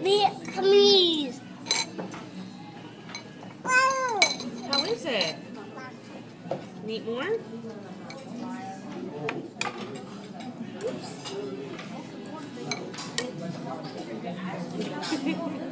Vietnamese. How is it? Need more? Oops.